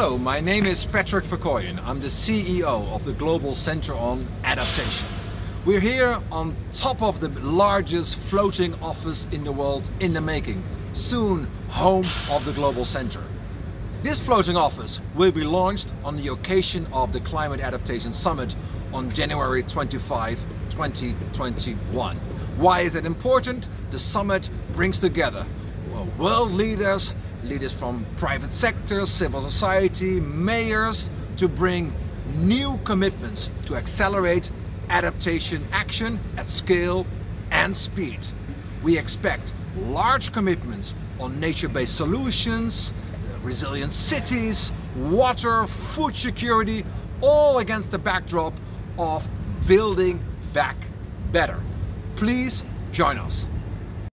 Hello, my name is Patrick Verkooijen. I'm the CEO of the Global Center on Adaptation. We're here on top of the largest floating office in the world in the making, soon home of the Global Center. This floating office will be launched on the occasion of the Climate Adaptation Summit on January 25, 2021. Why is it important? The summit brings together world leaders, leaders from private sector, civil society, mayors, to bring new commitments to accelerate adaptation action at scale and speed. We expect large commitments on nature-based solutions, resilient cities, water, food security, all against the backdrop of building back better. Please join us.